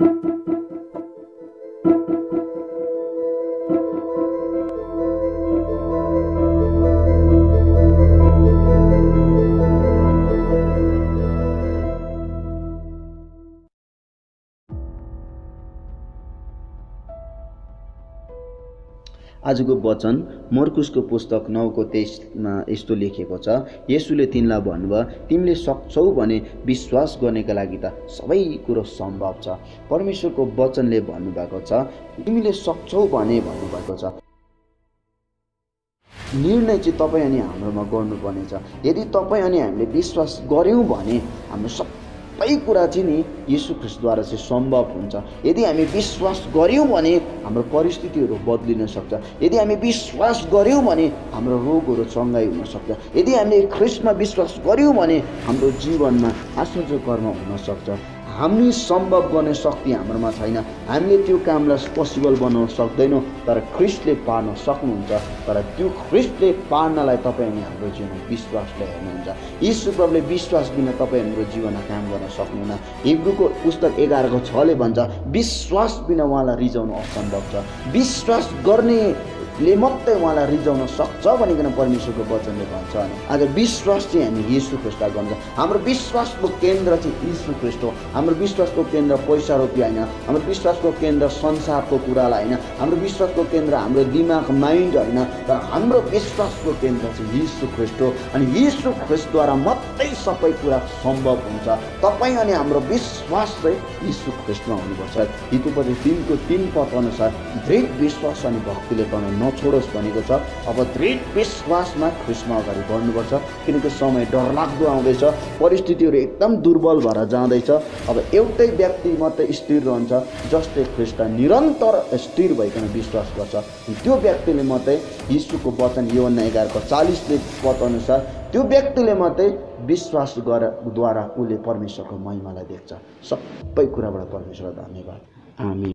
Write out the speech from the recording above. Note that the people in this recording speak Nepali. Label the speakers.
Speaker 1: Thank you. आजको वचन मर्कुसको पुस्तक नौको तेइसमा यस्तो लेखेको छ। यसुले तिनलाई भन्नुभयो तिमीले सक्छौ भने विश्वास गर्नेका लागि त सबै कुरो सम्भव छ। परमेश्वरको वचनले भन्नुभएको छ तिमीले सक्छौ भने भन्नुभएको छ। निर्णय चाहिँ तपाईँ अनि हाम्रोमा गर्नुपर्ने छ। यदि तपाईँ अनि हामीले विश्वास गऱ्यौँ भने हाम्रो सब सबै कुरा चाहिँ नि यीशु ख्रिस्टद्वारा चाहिँ सम्भव हुन्छ। यदि हामी विश्वास गऱ्यौँ भने हाम्रो परिस्थितिहरू बद्लिन सक्छ। यदि हामी विश्वास गऱ्यौँ भने हाम्रो रोगहरू चङ्गाइ हुनसक्छ यदि हामीले ख्रिस्टमा विश्वास गऱ्यौँ भने हाम्रो जीवनमा आश्चर्य कर्म हुनसक्छ हामी सम्भव गर्ने शक्ति हाम्रोमा छैन। हामीले त्यो कामलाई पोसिबल बनाउन सक्दैनौँ तर ख्रिस्टले पार्न सक्नुहुन्छ। तर त्यो ख्रिस्टले पार्नलाई तपाईँ अनि हाम्रो जीवनमा विश्वासले हेर्नुहुन्छ। यीशु प्रभुले विश्वास बिना तपाईँ हाम्रो जीवनमा काम गर्न सक्नुहुन्न। हिब्रूको पुस्तक एघारको छले भन्छ विश्वास बिना उहाँलाई रिजाउनु असम्भव छ। विश्वास गर्ने ले मात्रै उहाँलाई रिजाउन सक्छ भनिकन परमेश्वरको वचनले भन्छ अनि आज विश्वास चाहिँ हामी यीशु ख्रिस्टलाई गर्छ। हाम्रो विश्वासको केन्द्र चाहिँ यीशु ख्रिस्ट हो। हाम्रो विश्वासको केन्द्र पैसा रुपियाँ होइन। हाम्रो विश्वासको केन्द्र संसारको कुरालाई होइन। हाम्रो विश्वासको केन्द्र हाम्रो दिमाग माइन्ड होइन। तर हाम्रो विश्वासको केन्द्र चाहिँ यीशु ख्रिस्ट हो। अनि यीशु ख्रिस्टद्वारा मात्रै सबै कुरा सम्भव हुन्छ। तपाईँ अनि हाम्रो विश्वास चाहिँ यीशु ख्रिस्टमा हुनुपर्छ। हितुपति तिनको तिन पद अनुसार दृढ विश्वास अनि भक्तिले तपाईँ नछोडोस् भनेको छ। अब दृढ विश्वासमा ख्रिस्टमा अगाडि बढ्नुपर्छ किनकि समय डरलाग्दो आउँदैछ परिस्थितिहरू एकदम दुर्बल भएर जाँदैछ। अब एउटै व्यक्ति मात्रै स्थिर रहन्छ जसले ख्रिस्टलाई निरन्तर स्थिर भइकन विश्वास गर्छ। त्यो व्यक्तिले मात्रै यीशुको वचन योन एघारको चालिसले पद अनुसार त्यो व्यक्तिले मात्रै विश्वास गरेद्वारा उसले परमेश्वरको महिमालाई देख्छ। सबै कुराबाट परमेश्वर धन्यवाद। हामी